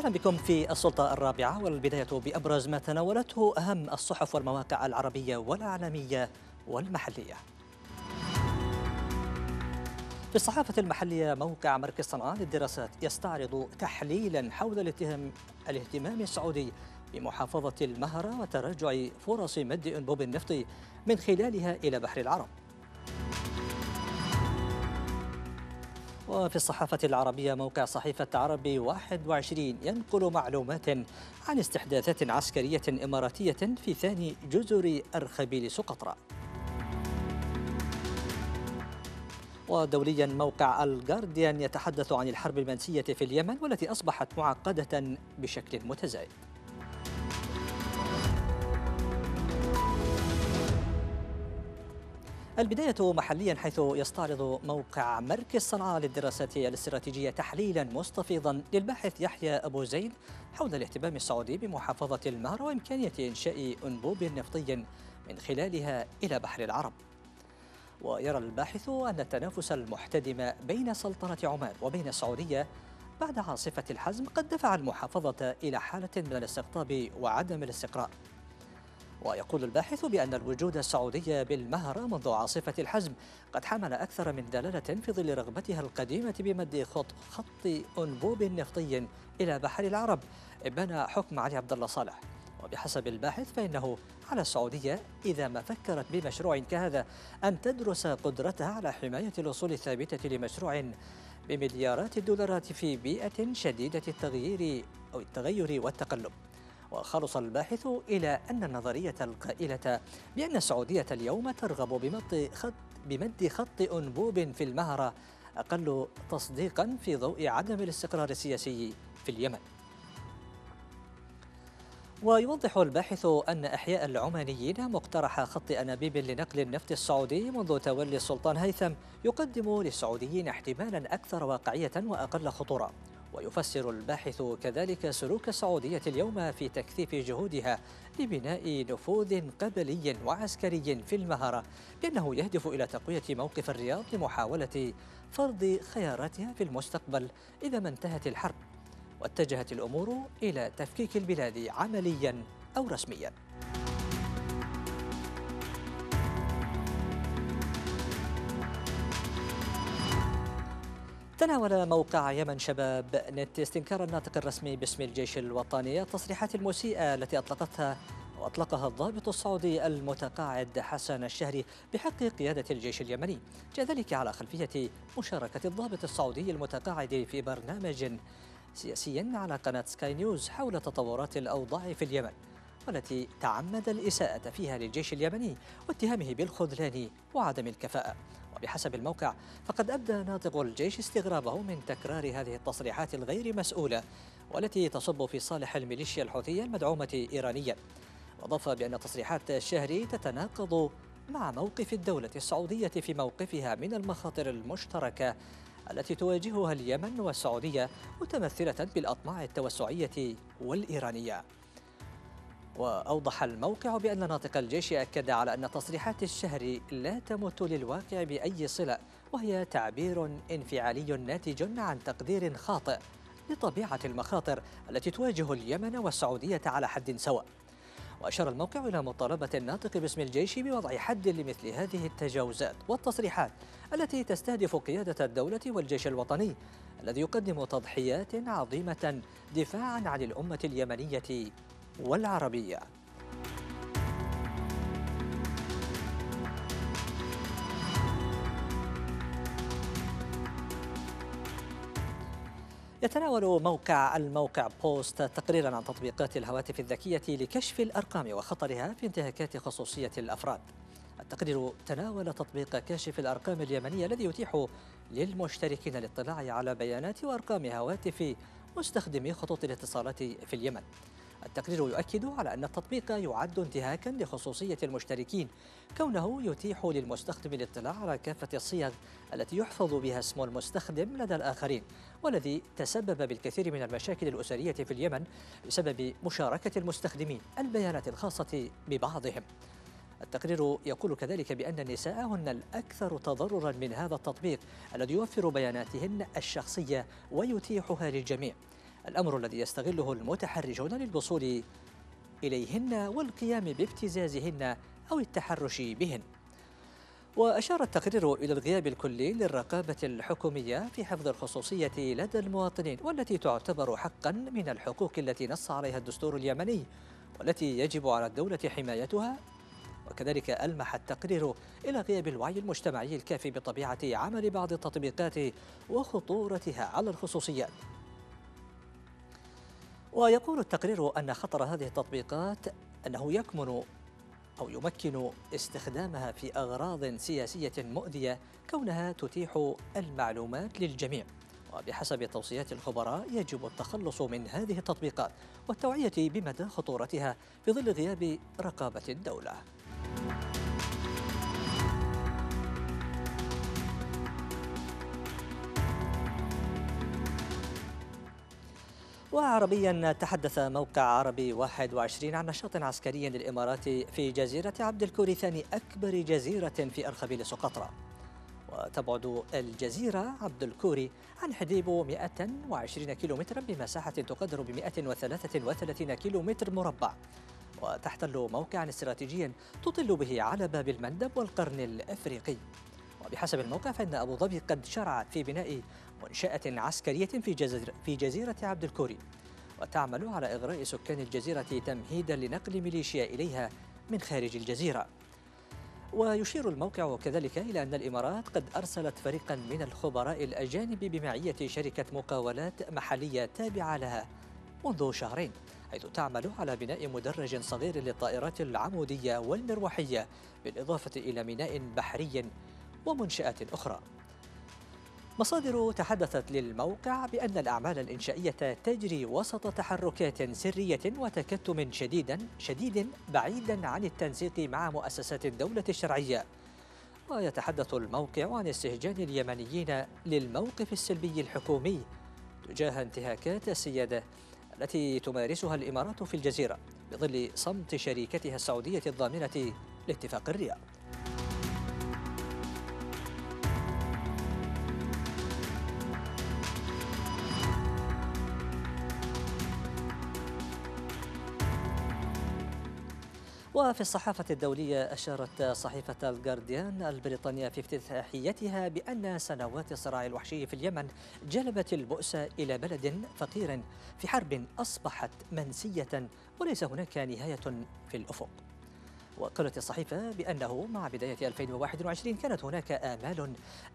أهلا بكم في السلطة الرابعة والبداية بأبرز ما تناولته أهم الصحف والمواقع العربية والعالمية والمحلية. في الصحافة المحلية موقع مركز صنعاء للدراسات يستعرض تحليلا حول الاتهام الاهتمام السعودي بمحافظة المهرة وتراجع فرص مد أنبوب النفط من خلالها إلى بحر العرب. وفي الصحافة العربية موقع صحيفة عربي 21 ينقل معلومات عن استحداثات عسكرية إماراتية في ثاني جزر أرخبيل سقطرى ودوليا موقع الجارديان يتحدث عن الحرب المنسية في اليمن والتي أصبحت معقدة بشكل متزايد. البداية محليا حيث يستعرض موقع مركز صنعاء للدراسات الاستراتيجية تحليلا مستفيضا للباحث يحيى أبو زيد حول الاهتمام السعودي بمحافظة المهر وإمكانية إنشاء أنبوب نفطي من خلالها إلى بحر العرب. ويرى الباحث أن التنافس المحتدم بين سلطنة عمان وبين السعودية بعد عاصفة الحزم قد دفع المحافظة إلى حالة من الاستقطاب وعدم الاستقرار ويقول الباحث بأن الوجود السعودي بالمهرة منذ عاصفة الحزم قد حمل أكثر من دلالة في ظل رغبتها القديمة بمد خط, خط أنبوب نفطي إلى بحر العرب. ابان حكم علي عبد الله صالح. وبحسب الباحث فإنه على السعودية إذا ما فكرت بمشروع كهذا أن تدرس قدرتها على حماية الأصول الثابتة لمشروع بمليارات الدولارات في بيئة شديدة التغيير أو التغير والتقلب. وخلص الباحث إلى أن النظرية القائلة بأن السعودية اليوم ترغب بمد خط, بمد خط أنبوب في المهرة أقل تصديقا في ضوء عدم الاستقرار السياسي في اليمن. ويوضح الباحث أن أحياء العمانيين مقترح خط أنابيب لنقل النفط السعودي منذ تولي السلطان هيثم يقدم للسعوديين احتمالا أكثر واقعية وأقل خطورة. ويفسر الباحث كذلك سلوك السعودية اليوم في تكثيف جهودها لبناء نفوذ قبلي وعسكري في المهرة بأنه يهدف إلى تقوية موقف الرياض لمحاولة فرض خياراتها في المستقبل إذا ما انتهت الحرب واتجهت الأمور إلى تفكيك البلاد عمليا أو رسميا. تناول موقع يمن شباب نت استنكار الناطق الرسمي باسم الجيش الوطني التصريحات المسيئة التي أطلقتها وأطلقها الضابط السعودي المتقاعد حسن الشهري بحق قيادة الجيش اليمني. جاء ذلك على خلفية مشاركة الضابط السعودي المتقاعد في برنامج سياسي على قناة سكاي نيوز حول تطورات الأوضاع في اليمن والتي تعمد الإساءة فيها للجيش اليمني واتهامه بالخذلان وعدم الكفاءة. وبحسب الموقع فقد أبدى ناطق الجيش استغرابه من تكرار هذه التصريحات الغير مسؤولة والتي تصب في صالح الميليشيا الحوثية المدعومة إيرانيا. وأضاف بأن تصريحات الشهري تتناقض مع موقف الدولة السعودية في موقفها من المخاطر المشتركة التي تواجهها اليمن والسعودية متمثلة بالأطماع التوسعية والإيرانية. وأوضح الموقع بأن ناطق الجيش أكد على أن تصريحات الشهر لا تمت للواقع بأي صلة وهي تعبير انفعالي ناتج عن تقدير خاطئ لطبيعة المخاطر التي تواجه اليمن والسعودية على حد سواء. وأشار الموقع إلى مطالبة الناطق باسم الجيش بوضع حد لمثل هذه التجاوزات والتصريحات التي تستهدف قيادة الدولة والجيش الوطني الذي يقدم تضحيات عظيمة دفاعا عن الأمة اليمنية. والعربية. يتناول موقع الموقع بوست تقريرا عن تطبيقات الهواتف الذكية لكشف الأرقام وخطرها في انتهاكات خصوصية الأفراد. التقرير تناول تطبيق كاشف الأرقام اليمنية الذي يتيح للمشتركين الاطلاع على بيانات وأرقام هواتف مستخدمي خطوط الاتصالات في اليمن. التقرير يؤكد على أن التطبيق يعد انتهاكا لخصوصية المشتركين كونه يتيح للمستخدم الاطلاع على كافة الصيغ التي يحفظ بها اسم المستخدم لدى الآخرين والذي تسبب بالكثير من المشاكل الأسرية في اليمن بسبب مشاركة المستخدمين البيانات الخاصة ببعضهم. التقرير يقول كذلك بأن النساء هن الأكثر تضررا من هذا التطبيق الذي يوفر بياناتهن الشخصية ويتيحها للجميع. الأمر الذي يستغله المتحرجون للوصول إليهن والقيام بابتزازهن أو التحرش بهن. وأشار التقرير إلى الغياب الكلي للرقابة الحكومية في حفظ الخصوصية لدى المواطنين والتي تعتبر حقا من الحقوق التي نص عليها الدستور اليمني والتي يجب على الدولة حمايتها. وكذلك ألمح التقرير إلى غياب الوعي المجتمعي الكافي بطبيعة عمل بعض التطبيقات وخطورتها على الخصوصيات. ويقول التقرير أن خطر هذه التطبيقات أنه يكمن أو يمكن استخدامها في أغراض سياسية مؤذية كونها تتيح المعلومات للجميع. وبحسب توصيات الخبراء يجب التخلص من هذه التطبيقات والتوعية بمدى خطورتها في ظل غياب رقابة الدولة. وعربيا تحدث موقع عربي 21 عن نشاط عسكري للإمارات في جزيرة عبد الكوري ثاني أكبر جزيرة في أرخبيل سقطرى وتبعد الجزيرة عبد الكوري عن حديب 120 كيلومترا بمساحة تقدر ب 133 كيلومتر مربع. وتحتل موقعا استراتيجيا تطل به على باب المندب والقرن الإفريقي. وبحسب الموقع فإن أبو ظبي قد شرعت في بناء منشأة عسكرية في جزيره في جزيرة عبد الكوري. وتعمل على إغراء سكان الجزيرة تمهيدا لنقل ميليشيا إليها من خارج الجزيرة. ويشير الموقع كذلك إلى أن الإمارات قد أرسلت فريقا من الخبراء الأجانب بمعية شركة مقاولات محلية تابعة لها منذ شهرين حيث تعمل على بناء مدرج صغير للطائرات العمودية والمروحية بالإضافة إلى ميناء بحري ومنشآت أخرى. مصادر تحدثت للموقع بأن الأعمال الإنشائية تجري وسط تحركات سرية وتكتم شديدا شديد بعيدا عن التنسيق مع مؤسسات الدولة الشرعية. ويتحدث الموقع عن استهجان اليمنيين للموقف السلبي الحكومي تجاه انتهاكات السيادة التي تمارسها الإمارات في الجزيرة بظل صمت شريكتها السعودية الضامنة لاتفاق الرياض. وفي الصحافة الدولية أشارت صحيفة الجارديان البريطانية في افتتاحيتها بأن سنوات الصراع الوحشي في اليمن جلبت البؤس إلى بلد فقير في حرب أصبحت منسية وليس هناك نهاية في الأفق. وقالت الصحيفة بأنه مع بداية 2021 كانت هناك آمال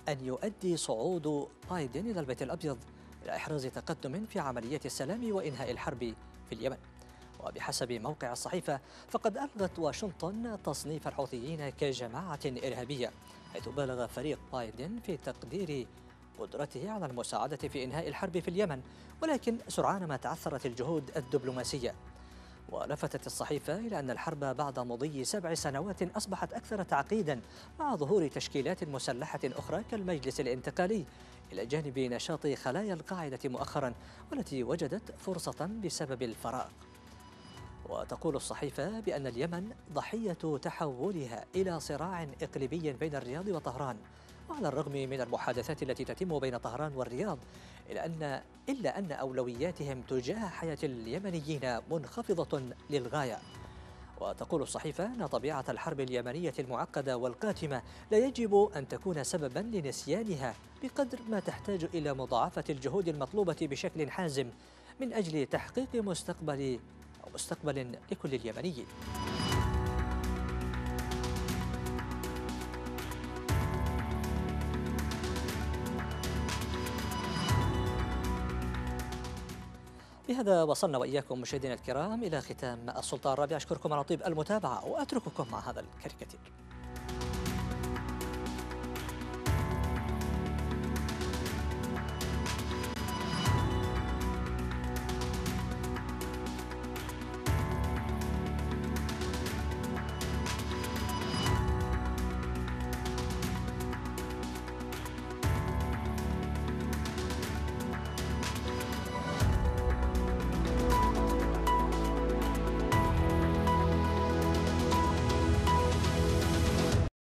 أن يؤدي صعود بايدن إلى البيت الأبيض إلى إحراز تقدم في عملية السلام وإنهاء الحرب في اليمن. وبحسب موقع الصحيفة فقد ألغت واشنطن تصنيف الحوثيين كجماعة إرهابية حيث بالغ فريق بايدن في تقدير قدرته على المساعدة في إنهاء الحرب في اليمن ولكن سرعان ما تعثرت الجهود الدبلوماسية. ولفتت الصحيفة إلى أن الحرب بعد مضي سبع سنوات أصبحت أكثر تعقيدا مع ظهور تشكيلات مسلحة أخرى كالمجلس الانتقالي إلى جانب نشاط خلايا القاعدة مؤخرا والتي وجدت فرصة بسبب الفراغ. وتقول الصحيفة بأن اليمن ضحية تحولها إلى صراع إقليمي بين الرياض وطهران وعلى الرغم من المحادثات التي تتم بين طهران والرياض إلا أن إلا أن أولوياتهم تجاه حياة اليمنيين منخفضة للغاية. وتقول الصحيفة أن طبيعة الحرب اليمنية المعقدة والقاتمة لا يجب أن تكون سببا لنسيانها بقدر ما تحتاج إلى مضاعفة الجهود المطلوبة بشكل حازم من أجل تحقيق مستقبل مستقبل لكل اليمنيين بهذا وصلنا وإياكم مشاهدينا الكرام إلى ختام السلطان الرابع. أشكركم على طيب المتابعة وأترككم مع هذا الكاريكاتير